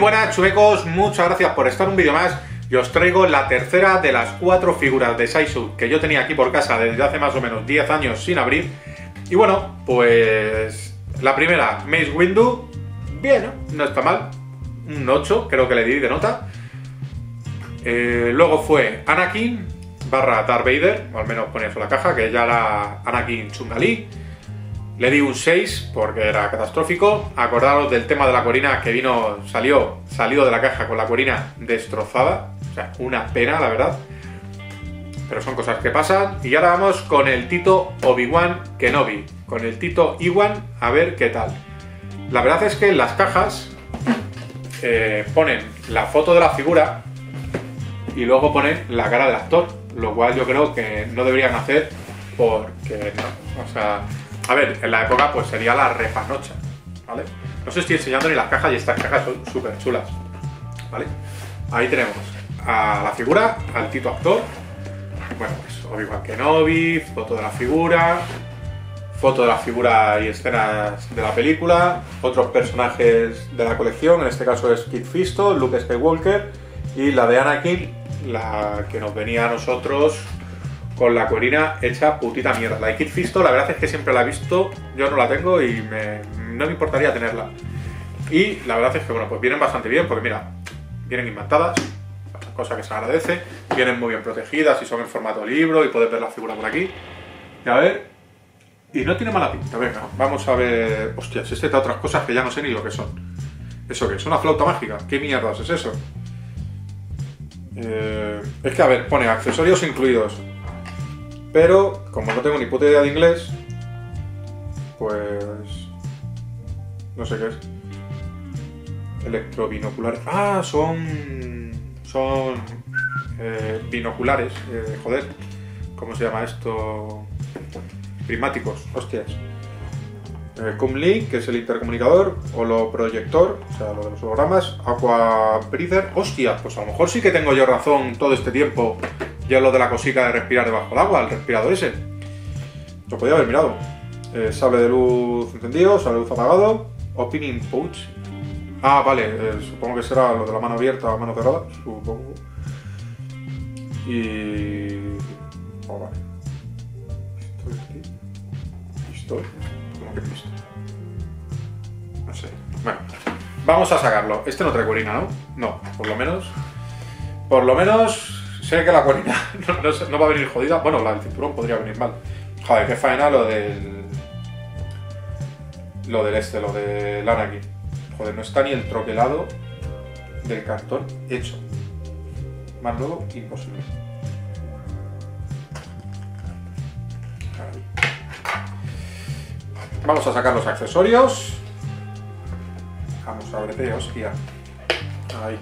buenas chubecos, muchas gracias por estar un vídeo más. Y os traigo la tercera de las cuatro figuras de Saisu que yo tenía aquí por casa desde hace más o menos 10 años sin abrir. Y bueno, pues la primera, Mace Windu, bien, ¿no? está mal, un 8 creo que le di de nota. Eh, luego fue Anakin barra Darth Vader, o al menos ponía eso la caja, que ya era Anakin Chungali le di un 6 porque era catastrófico. Acordaros del tema de la corina que vino, salió, salió de la caja con la corina destrozada. O sea, una pena, la verdad. Pero son cosas que pasan. Y ahora vamos con el Tito Obi-Wan Kenobi. Con el Tito Iwan, a ver qué tal. La verdad es que en las cajas eh, ponen la foto de la figura y luego ponen la cara del actor. Lo cual yo creo que no deberían hacer porque no. O sea, a ver, en la época pues sería la repanocha, ¿vale? No os estoy enseñando ni las cajas y estas cajas son súper chulas, ¿vale? Ahí tenemos a la figura, al Tito actor, bueno, pues Obi-Wan Kenobi, foto de la figura, foto de la figura y escenas de la película, otros personajes de la colección, en este caso es Kid Fisto, Luke Skywalker y la de Anakin, la que nos venía a nosotros con la cuerina hecha putita mierda. La Kid Fisto, la verdad es que siempre la he visto, yo no la tengo y no me importaría tenerla. Y la verdad es que, bueno, pues vienen bastante bien, porque mira, vienen imantadas, cosa que se agradece, vienen muy bien protegidas y son en formato libro y puedes ver la figura por aquí. Y a ver, y no tiene mala pinta, venga, vamos a ver... Hostias, este da otras cosas que ya no sé ni lo que son. ¿Eso qué es? ¿Una flauta mágica? ¿Qué mierdas es eso? Eh, es que, a ver, pone accesorios incluidos. Pero, como no tengo ni puta idea de inglés, pues... No sé qué es. Electrobinoculares. Ah, son... Son... Eh, binoculares. Eh, joder. ¿Cómo se llama esto? Primáticos. Hostias. Eh, que es el intercomunicador, holoproyector, o sea, lo de los hologramas, Aqua Breather. Hostia, pues a lo mejor sí que tengo yo razón todo este tiempo ya lo de la cosica de respirar debajo del agua, el respirador ese. Lo podía haber mirado. Eh, sable de luz encendido, sable de luz apagado. Opening pouch. Ah, vale, eh, supongo que será lo de la mano abierta o mano cerrada, supongo. Y... Oh, vale. ¿Estoy aquí? ¿Estoy? No sé. Bueno, vamos a sacarlo. Este no trae curina, ¿no? No, por lo menos... Por lo menos Sé que la cuerina no, va a venir jodida. Bueno, la del cinturón podría venir mal. Joder, qué faena lo del. Lo del este, lo del Anakin. Joder, no está ni el troquelado del cartón hecho. Más nuevo, imposible. Vamos a sacar los accesorios. Vamos, ábrete, hostia. Ahí.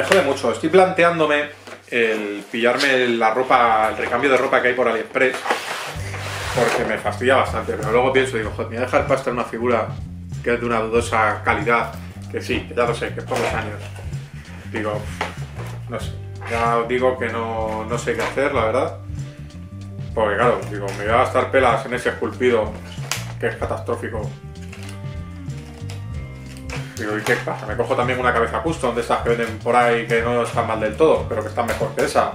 Me jode mucho. Estoy planteándome el pillarme la ropa, el recambio de ropa que hay por AliExpress, porque me fastidia bastante. Pero luego pienso, digo, joder, me voy a dejar pasar una figura que es de una dudosa calidad, que sí, que ya lo sé, que es por los años. Digo, no sé. Ya os digo que no, no sé qué hacer, la verdad. Porque claro, digo, me voy a gastar pelas en ese esculpido que es catastrófico ¿y? Me cojo también una cabeza custom de esas que venden por ahí que no están mal del todo, pero que están mejor que esa.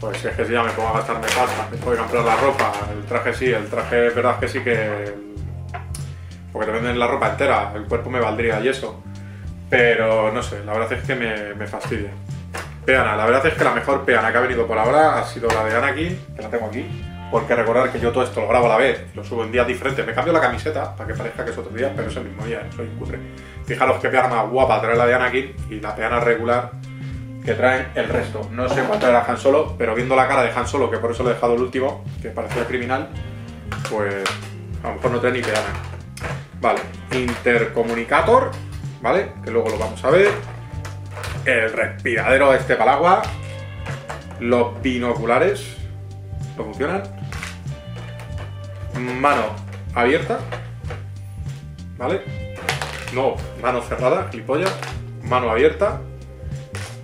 Pues si es que si ya me pongo a gastarme pasta, me puedo comprar la ropa, el traje sí, el traje es verdad que sí que... Porque te venden la ropa entera, el cuerpo me valdría y eso. Pero no sé, la verdad es que me, me fastidia. Peana, la verdad es que la mejor peana que ha venido por ahora ha sido la de Anakin, que la tengo aquí porque recordar que yo todo esto lo grabo a la vez, lo subo en días diferentes, me cambio la camiseta para que parezca que es otro día, pero es el mismo día, soy cutre. Fijaros qué peana más guapa trae la de Anakin y la peana regular que traen el resto. No sé cuánto era Han Solo, pero viendo la cara de Han Solo, que por eso lo he dejado el último, que parecía criminal, pues a lo mejor no trae ni peana. Vale, intercomunicator, ¿vale? Que luego lo vamos a ver. El respiradero de este palagua. Los binoculares. ¿No funcionan? Mano abierta, ¿vale? No, mano cerrada, clipolla, mano abierta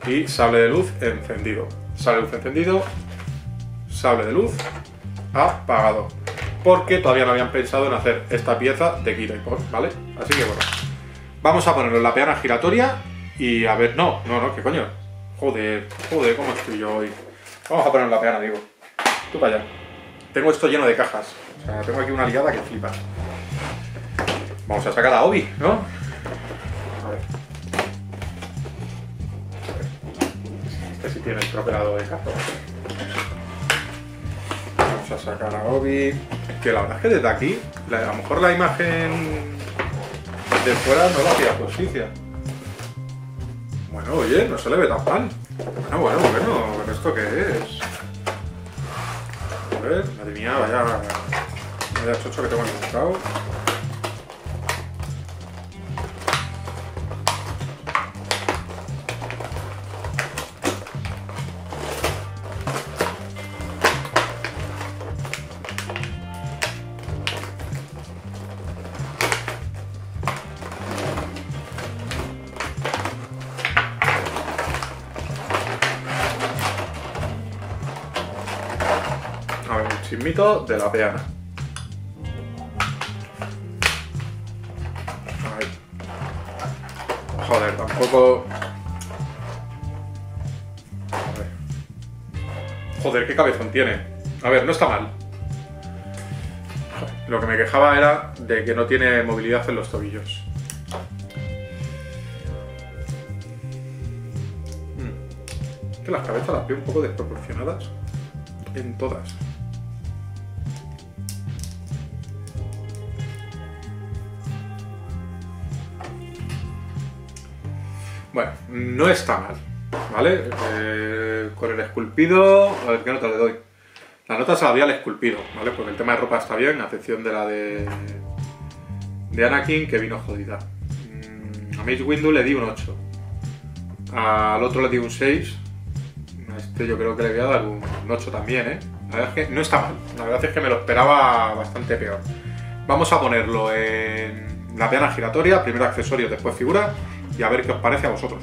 y sable de luz encendido. Sable de luz encendido, sable de luz apagado. porque todavía no habían pensado en hacer esta pieza de Kira ¿vale? Así que bueno, vamos a ponerlo en la peana giratoria y a ver, no, no, no, ¿qué coño? Joder, joder, ¿cómo estoy yo hoy? Vamos a ponerlo en la peana, digo. Tú para allá. Tengo esto lleno de cajas. Sea, tengo aquí una liada que flipas. Vamos a sacar a Obi, ¿no? A ver. Este sí tiene el tropeado de cazo. Vamos a sacar a Obi. Que la verdad es que desde aquí, a lo mejor la imagen de fuera no la hacía justicia. Bueno, oye, no se le ve tan mal. Bueno, bueno, bueno, ¿esto qué es? A ver, madre mía, vaya, vaya chocho que tengo encontrado. chismito de la peana. Joder, tampoco... Joder, qué cabezón tiene. A ver, no está mal. Lo que me quejaba era de que no tiene movilidad en los tobillos. Hmm. Que las cabezas las veo un poco desproporcionadas en todas. Bueno, no está mal, ¿vale? Eh, con el esculpido, a ver qué nota le doy. La nota se la al esculpido, ¿vale? Porque el tema de ropa está bien, a excepción de la de, de Anakin, que vino jodida. Mm, a Mace Windu le di un 8. Al otro le di un 6. A este yo creo que le voy a dar un 8 también, ¿eh? La verdad es que no está mal. La verdad es que me lo esperaba bastante peor. Vamos a ponerlo en la peana giratoria, primero accesorio, después figura y a ver qué os parece a vosotros.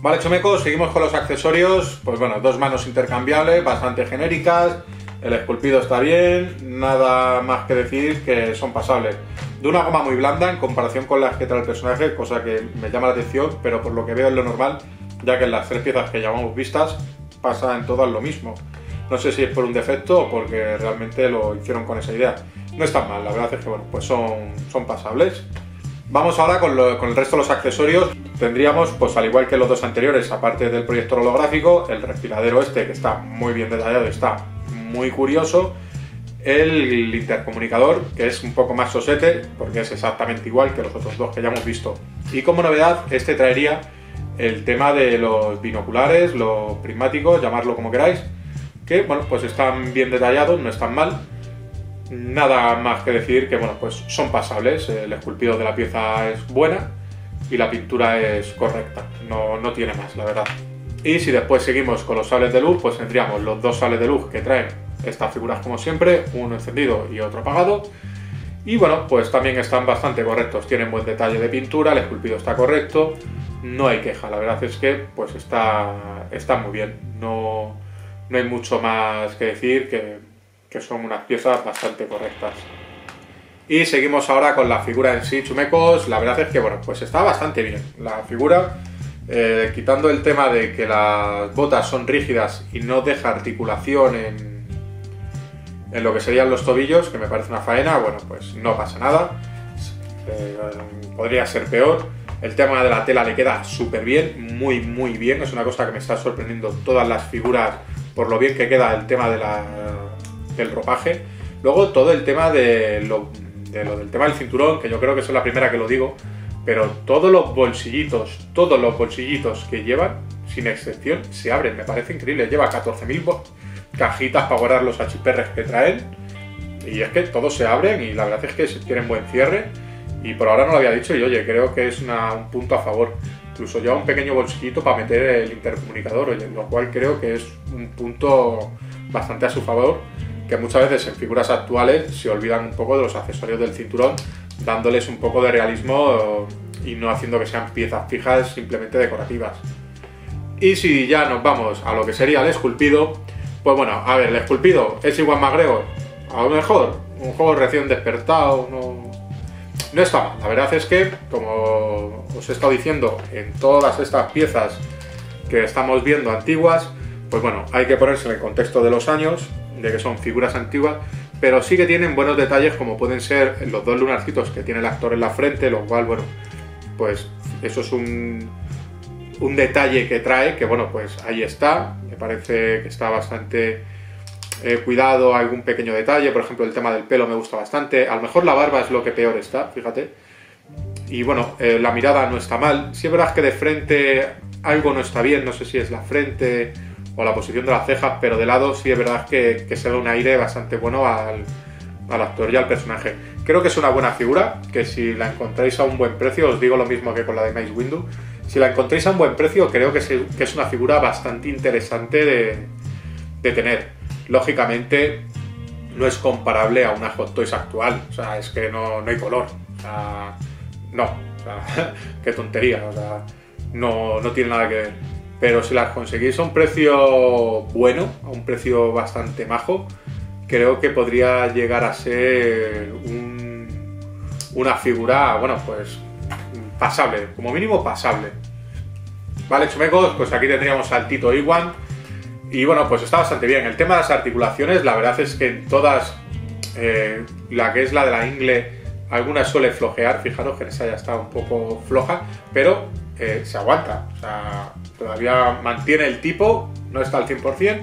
Vale, chomecos, seguimos con los accesorios. Pues bueno, dos manos intercambiables, bastante genéricas. El esculpido está bien, nada más que decir que son pasables. De una goma muy blanda en comparación con las que trae el personaje, cosa que me llama la atención, pero por lo que veo es lo normal, ya que en las tres piezas que llamamos vistas pasa en todas lo mismo. No sé si es por un defecto o porque realmente lo hicieron con esa idea. No están mal, la verdad es que bueno, pues son, son pasables. Vamos ahora con, el resto de los accesorios. Tendríamos, pues al igual que los dos anteriores, aparte del proyector holográfico, el respiradero este que está muy bien detallado, está muy curioso. El intercomunicador, que es un poco más sosete, porque es exactamente igual que los otros dos que ya hemos visto. Y como novedad, este traería el tema de los binoculares, los prismáticos, llamarlo como queráis, que bueno, pues están bien detallados, no están mal Nada más que decir que bueno, pues son pasables, el esculpido de la pieza es buena y la pintura es correcta, no, no tiene más, la verdad. Y si después seguimos con los sables de luz, pues tendríamos los dos sales de luz que traen estas figuras como siempre, uno encendido y otro apagado. Y bueno, pues también están bastante correctos, tienen buen detalle de pintura, el esculpido está correcto, no hay queja, la verdad es que pues está, está muy bien, no, no hay mucho más que decir que que son unas piezas bastante correctas. Y seguimos ahora con la figura en sí, chumecos. La verdad es que, bueno, pues está bastante bien. La figura, eh, quitando el tema de que las botas son rígidas y no deja articulación en, en lo que serían los tobillos, que me parece una faena, bueno, pues no pasa nada. Eh, podría ser peor. El tema de la tela le queda súper bien, muy, muy bien. Es una cosa que me está sorprendiendo todas las figuras por lo bien que queda el tema de la el ropaje. Luego todo el tema de lo, del tema del cinturón, que yo creo que es la primera que lo digo, pero todos los bolsillitos, todos los bolsillitos que llevan, sin excepción, se abren. Me parece increíble. Lleva 14.000 cajitas para guardar los HPRs que traen. Y es que todos se abren y la verdad es que tienen buen cierre. Y por ahora no lo había dicho y oye, creo que es un punto a favor. Incluso lleva un pequeño bolsillito para meter el intercomunicador, lo cual creo que es un punto bastante a su favor que muchas veces en figuras actuales se olvidan un poco de los accesorios del cinturón, dándoles un poco de realismo y no haciendo que sean piezas fijas simplemente decorativas. Y si ya nos vamos a lo que sería el esculpido, pues bueno, a ver, el esculpido es igual McGregor, a lo mejor un juego recién despertado, no, no está mal. La verdad es que, como os he estado diciendo, en todas estas piezas que estamos viendo antiguas, pues bueno, hay que ponerse en el contexto de los años, de que son figuras antiguas, pero sí que tienen buenos detalles como pueden ser los dos lunarcitos que tiene el actor en la frente, lo cual, bueno, pues eso es un, un detalle que trae, que bueno, pues ahí está, me parece que está bastante eh, cuidado, algún pequeño detalle, por ejemplo el tema del pelo me gusta bastante, a lo mejor la barba es lo que peor está, fíjate, y bueno, eh, la mirada no está mal, si es verdad que de frente algo no está bien, no sé si es la frente o la posición de las cejas, pero de lado sí es verdad que, que se da un aire bastante bueno al, al actor y al personaje. Creo que es una buena figura, que si la encontráis a un buen precio, os digo lo mismo que con la de Mace Windu, si la encontráis a un buen precio, creo que, es una figura bastante interesante de, tener. Lógicamente, no es comparable a una Hot Toys actual, o sea, es que no, hay color, o sea, no, qué tontería, o sea, no, no tiene nada que ver. Pero si las conseguís a un precio bueno, a un precio bastante majo, creo que podría llegar a ser una figura, bueno, pues pasable, como mínimo pasable. Vale, chumecos, pues aquí tendríamos al Tito Iwan. Y bueno, pues está bastante bien. El tema de las articulaciones, la verdad es que en todas, eh, la que es la de la ingle, alguna suele flojear, fijaros que en esa ya está un poco floja, pero eh, se aguanta. O sea, todavía mantiene el tipo, no está al 100%,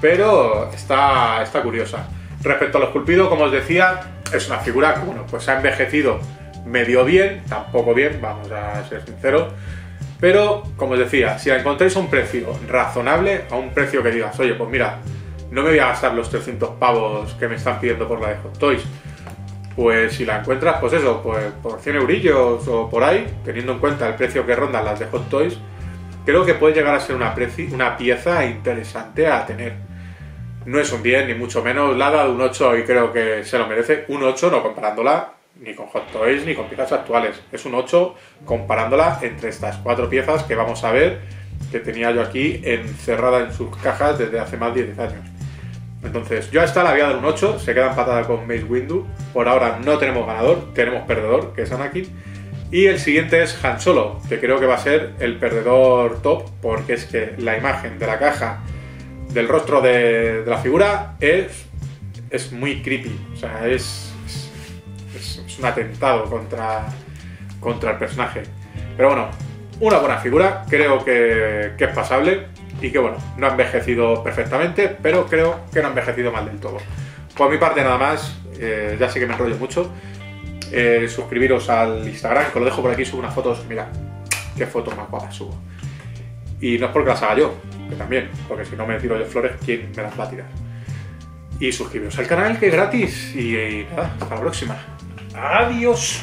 pero está, está curiosa. Respecto al esculpido, como os decía, es una figura que bueno, pues ha envejecido medio bien, tampoco bien, vamos a ser sinceros. Pero, como os decía, si la encontráis a un precio razonable, a un precio que digas, oye, pues mira, no me voy a gastar los 300 pavos que me están pidiendo por la de Hot Toys, pues si la encuentras, pues eso, pues por 100 eurillos o por ahí, teniendo en cuenta el precio que rondan las de Hot Toys, creo que puede llegar a ser una, pieza interesante a tener. No es un 10, ni mucho menos, la ha dado un 8 y creo que se lo merece. Un 8, no comparándola ni con Hot Toys ni con piezas actuales. Es un 8 comparándola entre estas cuatro piezas que vamos a ver que tenía yo aquí encerrada en sus cajas desde hace más de 10 años. Entonces, yo a esta la voy a dar un 8, se queda empatada con Mace Windu. Por ahora no tenemos ganador, tenemos perdedor, que es Anakin. Y el siguiente es Han Solo, que creo que va a ser el perdedor top, porque es que la imagen de la caja del rostro de, la figura es, es muy creepy. O sea, es, un atentado contra, contra el personaje. Pero bueno, una buena figura, creo que, es pasable y que bueno, no ha envejecido perfectamente, pero creo que no ha envejecido mal del todo. Por mi parte nada más, eh, ya sé que me enrollo mucho. Eh, suscribiros al Instagram, que lo dejo por aquí, subo unas fotos, mira, qué fotos más guapas subo. Y no es porque las haga yo, que también, porque si no me tiro yo flores, ¿quién me las va a tirar? Y suscribiros al canal, que es gratis. y nada, hasta la próxima. Adiós.